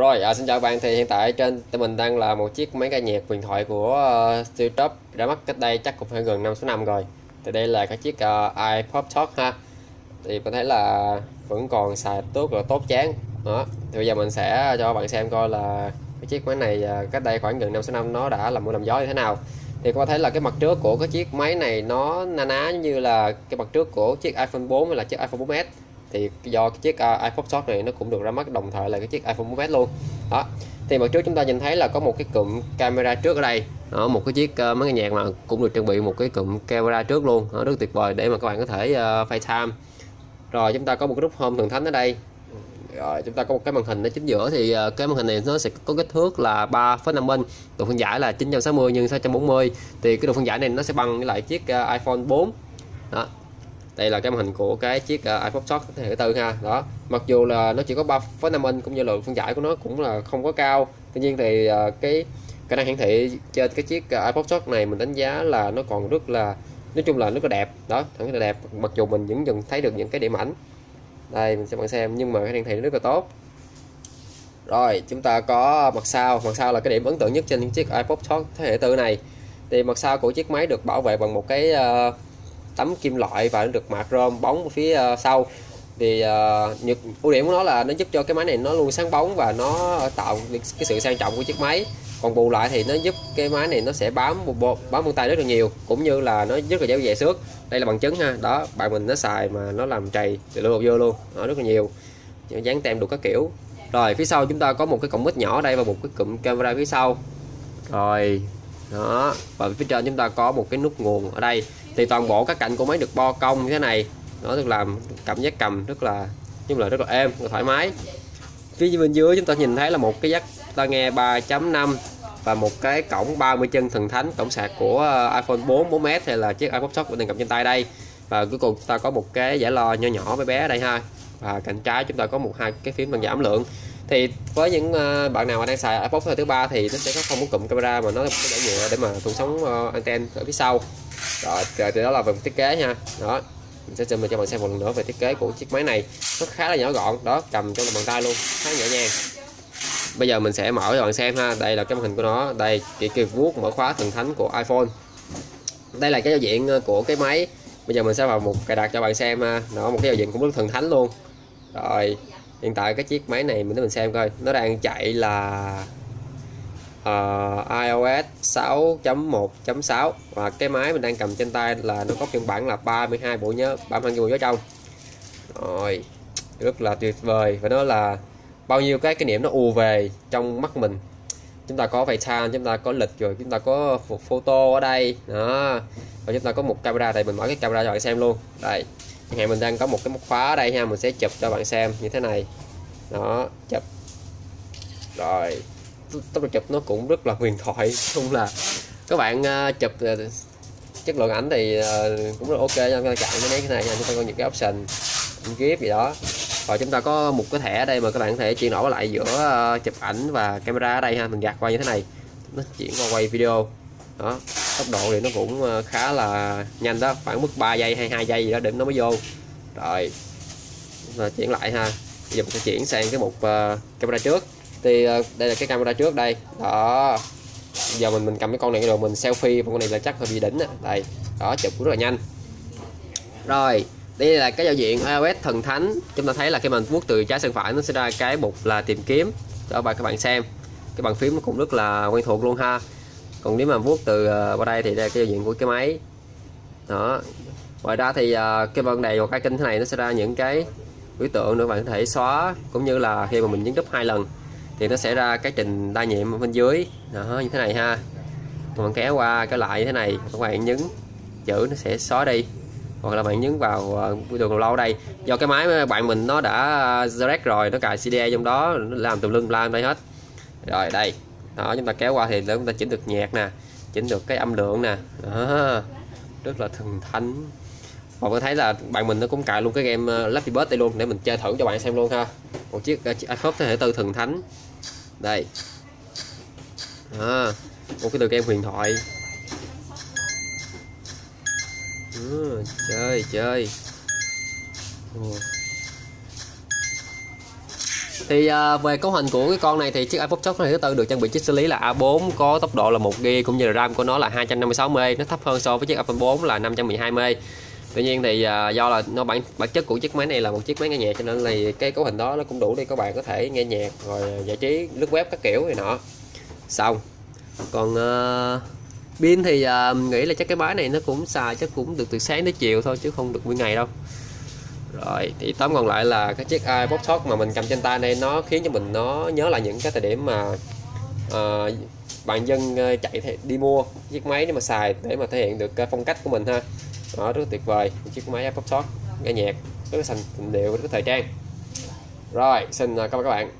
Rồi, à, xin chào các bạn thì hiện tại trên tụi mình đang là một chiếc máy ca nhạc huyền thoại của uh, Steve Jobs đã mất cách đây chắc cũng phải gần 5 số năm rồi. Thì đây là cái chiếc uh, iPod Touch ha. Thì mình thấy là vẫn còn xài tốt là tốt chán. Đó. Thì bây giờ mình sẽ cho các bạn xem coi là cái chiếc máy này uh, cách đây khoảng gần 5 số năm nó đã làm mưa làm gió như thế nào. Thì có thấy là cái mặt trước của cái chiếc máy này nó na ná như là cái mặt trước của chiếc iPhone 4 hay là chiếc iPhone 4S thì do cái chiếc à, uh, iPod Touch này nó cũng được ra mắt đồng thời là cái chiếc iPhone 4S luôn. Đó. Thì mặt trước chúng ta nhìn thấy là có một cái cụm camera trước ở đây. Đó, một cái chiếc uh, máy nghe nhạc mà cũng được trang bị một cái cụm camera trước luôn. Đó, rất tuyệt vời để mà các bạn có thể uh, FaceTime. Rồi chúng ta có một cái nút home thần thánh ở đây. Rồi chúng ta có một cái màn hình ở chính giữa thì ờ, cái màn hình này nó sẽ có kích thước là 3,5 inch độ phân giải là 960 x 640 thì cái độ phân giải này nó sẽ bằng với lại chiếc ờ, iPhone 4 đó đây là cái màn hình của cái chiếc uh, iPod Touch thế hệ tư ha. Đó mặc dù là nó chỉ có 3,5 inch cũng như lượng phân giải của nó cũng là không có cao. Tuy nhiên thì uh, cái khả năng hiển thị trên cái chiếc uh, iPod Touch này mình đánh giá là nó còn rất là nói chung là rất là đẹp. Đó thẳng là đẹp. Mặc dù mình vẫn dần thấy được những cái điểm ảnh. Đây mình sẽ bạn xem nhưng mà cái hiển thị rất là tốt. Rồi chúng ta có mặt sau. Mặt sau là cái điểm ấn tượng nhất trên những chiếc iPod Touch thế hệ tư này. Thì mặt sau của chiếc máy được bảo vệ bằng một cái uh, tấm kim loại và nó được mạ chrome bóng ở phía ờ, sau. Thì uh, nhược ưu điểm của nó là nó giúp cho cái máy này nó luôn sáng bóng và nó tạo cái sự sang trọng của chiếc máy. Còn bù lại thì nó giúp cái máy này nó sẽ bám một bám vân tay rất là nhiều cũng như là nó rất là dễ dễ xước. Đây là bằng chứng ha. Đó bạn mình nó xài mà nó làm trầy từ lưu vô luôn. Nó rất là nhiều. Dán tem đủ các kiểu. Rồi phía sau chúng ta có một cái cổng mic nhỏ đây và một cái cụm camera phía sau. Rồi đó. Và phía trên chúng ta có một cái nút nguồn ở đây thì toàn bộ các cạnh của máy được bo cong như thế này. Nó được làm cảm giác cầm rất là nhưng là rất là êm và thoải mái. Phía bên dưới chúng ta nhìn thấy là một cái dắt ta nghe 3.5 và một cái cổng 30 chân thần thánh, cổng sạc của ờ, iPhone 4 4S hay là chiếc iPod Touch của mình cầm trên tay đây. Và cuối cùng ta có một cái giải lo nho nhỏ bé bé ở đây ha. Và cạnh trái chúng ta có một hai cái phím bằng giảm lượng thì với những ờ, bạn nào mà đang xài iPod thứ ba thì nó sẽ có không có cụm camera mà nó có để nhựa để mà thu sóng ờ, anten ở phía sau. Rồi, từ đó là về thiết kế nha. Đó, mình sẽ trình cho bạn xem một lần nữa về thiết kế của chiếc máy này. Nó khá là nhỏ gọn. Đó, cầm trong lòng bàn tay luôn. Khá nhẹ nhàng. Bây giờ mình sẽ mở cho bạn xem ha. Đây là cái màn hình của nó. Đây chỉ cái vuốt mở khóa thần thánh của iPhone. Đây là cái giao diện ờ, của cái máy. Bây giờ mình sẽ vào một cài đặt cho bạn xem ha nó một cái giao diện cũng rất thần thánh luôn. Rồi hiện tại cái chiếc máy này mình để mình xem coi. Nó đang chạy là uh, iOS 6.1.6 và cái máy mình đang cầm trên tay là nó có phiên bản là 32 bộ nhớ 32 bộ nhớ trong. Rồi rất là tuyệt vời. Và nó là bao nhiêu cái cái niệm nó ù về trong mắt mình. Chúng ta có time chúng ta có lịch rồi chúng ta có photo ở đây. Đó. Và chúng ta có một camera đây mình mở cái camera cho bạn xem luôn. Đây ngày mình đang có một cái móc khóa ở đây ha mình sẽ chụp cho bạn xem như thế này. Đó chụp. Rồi tốc độ chụp nó cũng rất là huyền thoại. Chung là các bạn uh, chụp uh, chất lượng ảnh thì uh, cũng rất ok nha. Các chọn cái này nha chúng ta có những cái option gif gì đó. Và chúng ta có một cái thẻ ở đây mà các bạn có thể chuyển đổi lại giữa uh, chụp ảnh và camera ở đây ha. Mình gạt qua như thế này nó chuyển qua quay video. Đó tốc độ thì nó cũng ờ, khá là nhanh đó khoảng mức 3 giây hay 2 giây gì đó để nó mới vô. Rồi và chuyển lại ha. Bây giờ mình sẽ chuyển sang cái mục uh, camera trước. Thì uh, đây là cái camera trước đây. Đó giờ mình mình cầm cái con này rồi mình selfie con này là chắc hơi bị đỉnh đây đó chụp rất là nhanh. Rồi đây là cái giao diện iOS thần thánh. Chúng ta thấy là khi mình vuốt từ trái sang phải nó sẽ ra cái mục là tìm kiếm. Cho bạn các bạn xem. Cái bàn phím nó cũng rất là quen thuộc luôn ha còn nếu mà vuốt từ ờ, qua đây thì đây là cái giao diện của cái máy. Đó. Ngoài ra thì ờ, cái vân này một cái kênh thế này nó sẽ ra những cái biểu tượng nữa, bạn có thể xóa, cũng như là khi mà mình nhấn đúp hai lần thì nó sẽ ra cái trình đa nhiệm ở bên dưới. Đó, như thế này ha. Còn bạn kéo qua cái lại như thế này, các bạn nhấn chữ nó sẽ xóa đi. Hoặc là bạn nhấn vào ờ, cái đường lâu đây. Do cái máy bạn mình nó đã direct rồi, nó cài CD trong đó, nó làm tùm lum la đây hết. Rồi, đây đó chúng ta kéo qua thì chúng ta chỉnh được nhạc nè chỉnh được cái âm lượng nè. Đó rất là thần thánh. Và có thấy là bạn mình nó cũng cài luôn cái game ờ, uh, Bird đây luôn để mình chơi thử cho bạn xem luôn ha. Một chiếc ờ, iPhone thế hệ tư thần thánh. Đây. À, một cái tựa game huyền thoại. Ừ, chơi chơi. Ồ thì uh, về cấu hình của cái con này thì chiếc iPod Touch thứ tư được trang bị chip xử lý là A4 có tốc độ là 1 g cũng như là RAM của nó là 256 MB nó thấp hơn so với chiếc iPhone 4 là 512 MB tuy nhiên thì uh, do là nó bản bản chất của chiếc máy này là một chiếc máy nghe nhạc cho nên là cái cấu hình đó nó cũng đủ để các bạn có thể nghe nhạc rồi giải trí lướt web các kiểu này nọ. Xong còn uh, pin thì uh, nghĩ là chắc cái máy này nó cũng xài chắc cũng được từ sáng tới chiều thôi chứ không được nguyên ngày đâu rồi thì tóm còn lại là cái chiếc iPod Touch mà mình cầm trên tay này nó khiến cho mình nó nhớ lại những cái thời điểm mà uh, bạn dân ờ, chạy đi mua chiếc máy để mà xài để mà thể hiện được ờ, phong cách của mình ha. Đó rất tuyệt vời chiếc máy iPod Touch nghe nhạc rất là sành điệu rất là thời trang. Rồi xin cảm ơn các bạn.